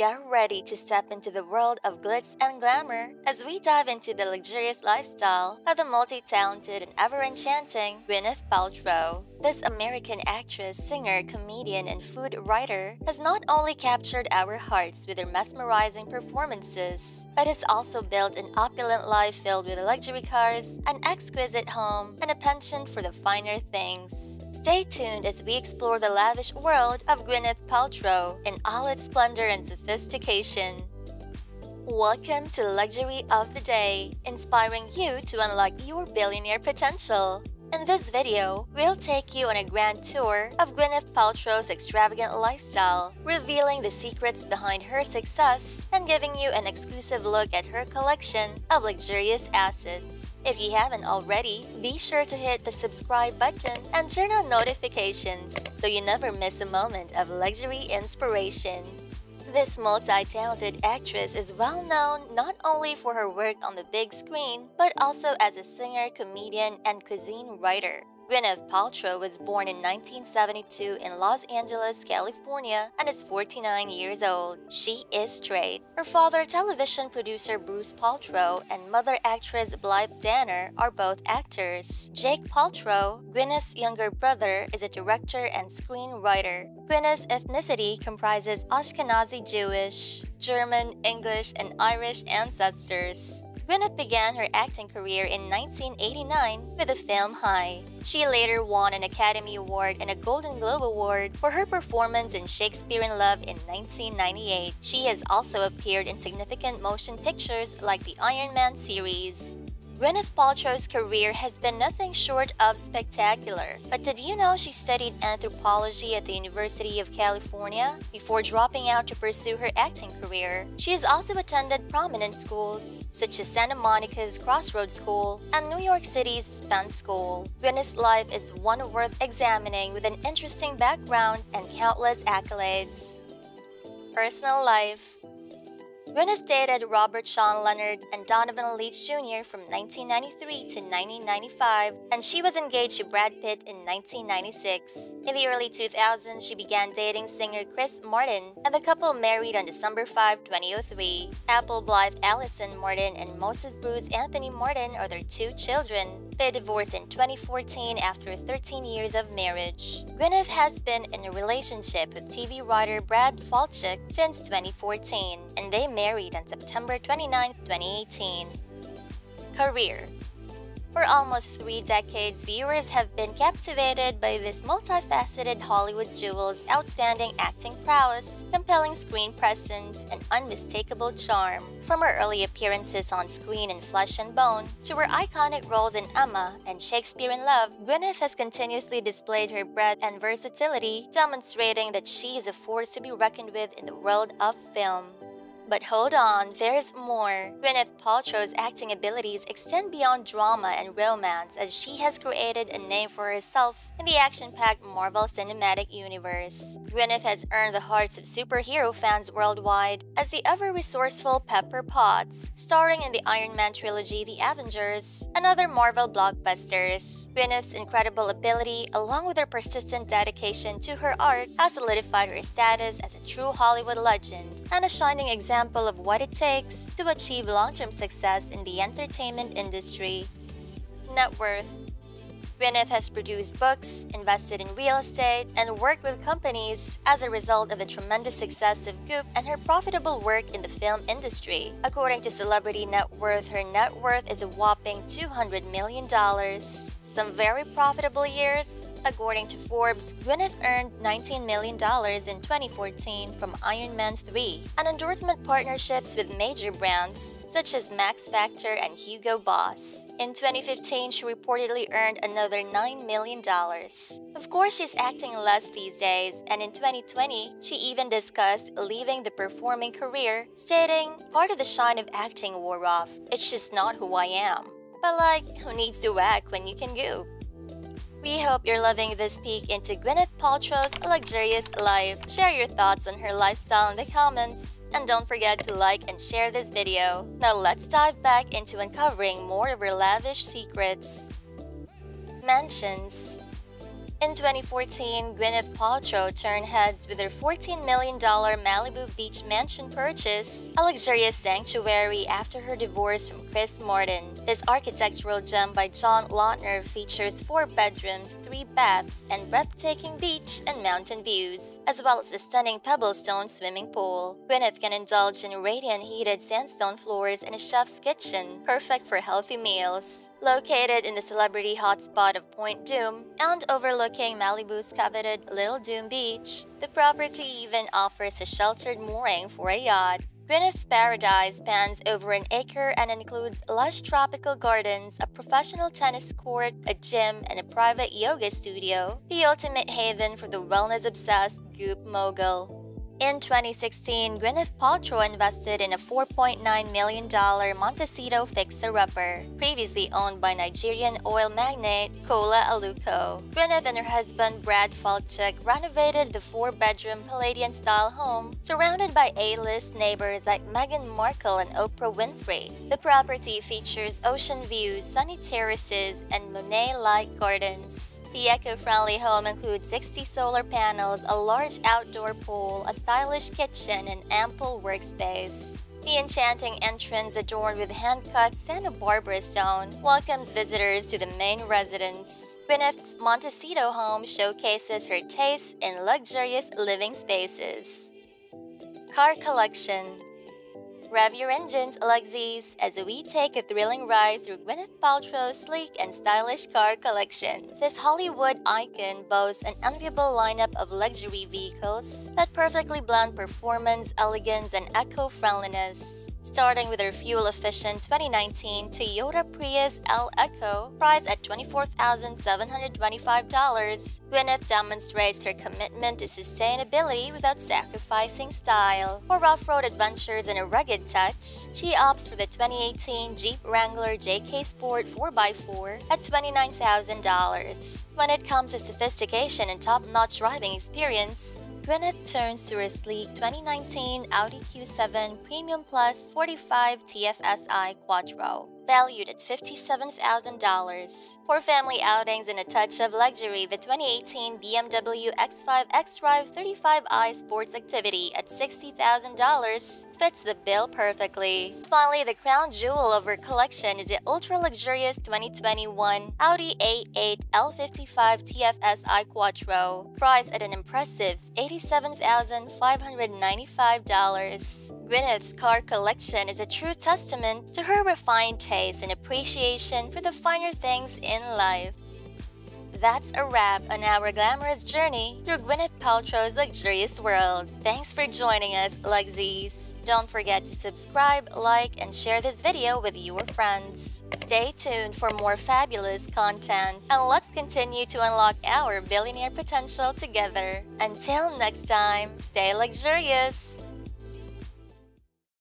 get ready to step into the world of glitz and glamour as we dive into the luxurious lifestyle of the multi talented and ever enchanting Gwyneth Paltrow. This American actress, singer, comedian, and food writer has not only captured our hearts with her mesmerizing performances, but has also built an opulent life filled with luxury cars, an exquisite home, and a penchant for the finer things. Stay tuned as we explore the lavish world of Gwyneth Paltrow in all its splendor and sophistication. Welcome to Luxury of the Day, inspiring you to unlock your billionaire potential. In this video, we'll take you on a grand tour of Gwyneth Paltrow's extravagant lifestyle, revealing the secrets behind her success and giving you an exclusive look at her collection of luxurious assets. If you haven't already, be sure to hit the subscribe button and turn on notifications so you never miss a moment of luxury inspiration. This multi-talented actress is well known not only for her work on the big screen, but also as a singer, comedian, and cuisine writer. Gwyneth Paltrow was born in 1972 in Los Angeles, California, and is 49 years old. She is straight. Her father, television producer Bruce Paltrow, and mother actress Blythe Danner are both actors. Jake Paltrow, Gwyneth's younger brother, is a director and screenwriter. Gwyneth's ethnicity comprises Ashkenazi Jewish, German, English, and Irish ancestors. Gwyneth began her acting career in 1989 with the film High. She later won an Academy Award and a Golden Globe Award for her performance in Shakespeare in Love in 1998. She has also appeared in significant motion pictures like the Iron Man series. Gwyneth Paltrow's career has been nothing short of spectacular. But did you know she studied anthropology at the University of California before dropping out to pursue her acting career? She has also attended prominent schools, such as Santa Monica's Crossroads School and New York City's Spence School. Gwyneth's life is one worth examining with an interesting background and countless accolades. Personal life Gwyneth dated Robert Sean Leonard and Donovan Leitch Jr. from 1993 to 1995, and she was engaged to Brad Pitt in 1996. In the early 2000s, she began dating singer Chris Martin, and the couple married on December 5, 2003. Apple Blythe Allison Martin and Moses Bruce Anthony Martin are their two children. They divorced in 2014 after 13 years of marriage. Gwyneth has been in a relationship with TV writer Brad Falchuk since 2014, and they married on September 29, 2018. Career for almost three decades, viewers have been captivated by this multifaceted Hollywood jewel's outstanding acting prowess, compelling screen presence, and unmistakable charm. From her early appearances on screen in Flesh and Bone to her iconic roles in Emma and Shakespeare in Love, Gwyneth has continuously displayed her breadth and versatility, demonstrating that she is a force to be reckoned with in the world of film. But hold on, there's more. Gwyneth Paltrow's acting abilities extend beyond drama and romance as she has created a name for herself in the action-packed Marvel Cinematic Universe. Gwyneth has earned the hearts of superhero fans worldwide as the ever-resourceful Pepper Potts, starring in the Iron Man trilogy The Avengers and other Marvel blockbusters. Gwyneth's incredible ability, along with her persistent dedication to her art, has solidified her status as a true Hollywood legend and a shining example of what it takes to achieve long-term success in the entertainment industry. Net worth Gwyneth has produced books, invested in real estate, and worked with companies as a result of the tremendous success of Goop and her profitable work in the film industry. According to Celebrity Net Worth, her net worth is a whopping $200 million. Some very profitable years, According to Forbes, Gwyneth earned $19 million in 2014 from Iron Man 3 and endorsement partnerships with major brands such as Max Factor and Hugo Boss. In 2015, she reportedly earned another $9 million. Of course, she's acting less these days, and in 2020, she even discussed leaving the performing career, stating, Part of the shine of acting wore off. It's just not who I am. But like, who needs to act when you can go? We hope you're loving this peek into Gwyneth Paltrow's luxurious life. Share your thoughts on her lifestyle in the comments. And don't forget to like and share this video. Now let's dive back into uncovering more of her lavish secrets. Mansions In 2014, Gwyneth Paltrow turned heads with her $14 million Malibu Beach mansion purchase, a luxurious sanctuary after her divorce from Chris Martin. This architectural gem by John Lautner features four bedrooms, three baths, and breathtaking beach and mountain views, as well as a stunning pebblestone swimming pool. Gwyneth can indulge in radiant heated sandstone floors and a chef's kitchen, perfect for healthy meals. Located in the celebrity hotspot of Point Dume and overlooking Malibu's coveted Little Dume Beach, the property even offers a sheltered mooring for a yacht. Gwyneth's paradise spans over an acre and includes lush tropical gardens, a professional tennis court, a gym, and a private yoga studio, the ultimate haven for the wellness-obsessed goop mogul. In 2016, Gwyneth Paltrow invested in a $4.9 million Montecito fixer-upper, previously owned by Nigerian oil magnate Kola Aluko. Gwyneth and her husband Brad Falchuk renovated the four-bedroom Palladian-style home, surrounded by A-list neighbors like Meghan Markle and Oprah Winfrey. The property features ocean views, sunny terraces, and Monet-like gardens. The eco-friendly home includes 60 solar panels, a large outdoor pool, a stylish kitchen, and ample workspace. The enchanting entrance adorned with hand-cut Santa Barbara stone welcomes visitors to the main residence. Gwyneth's Montecito home showcases her taste in luxurious living spaces. Car Collection Rev your engines, Luxies, as we take a thrilling ride through Gwyneth Paltrow's sleek and stylish car collection. This Hollywood icon boasts an enviable lineup of luxury vehicles that perfectly blend performance, elegance, and eco-friendliness starting with their fuel-efficient 2019 Toyota Prius L Eco, priced at $24,725. Gwyneth demonstrates her commitment to sustainability without sacrificing style. For off-road adventures and a rugged touch, she opts for the 2018 Jeep Wrangler JK Sport 4x4 at $29,000. When it comes to sophistication and top-notch driving experience, Gwyneth turns to her sleek 2019 Audi Q7 Premium Plus 45 TFSI Quattro valued at $57,000. For family outings and a touch of luxury, the 2018 BMW X5 xDrive 35i Sports Activity at $60,000 fits the bill perfectly. Finally, the crown jewel of her collection is the ultra-luxurious 2021 Audi A8 L55 TFSI Quattro, priced at an impressive $87,595. Gwyneth's car collection is a true testament to her refined taste and appreciation for the finer things in life. That's a wrap on our glamorous journey through Gwyneth Paltrow's luxurious world. Thanks for joining us, Luxies. Don't forget to subscribe, like, and share this video with your friends. Stay tuned for more fabulous content, and let's continue to unlock our billionaire potential together. Until next time, stay luxurious!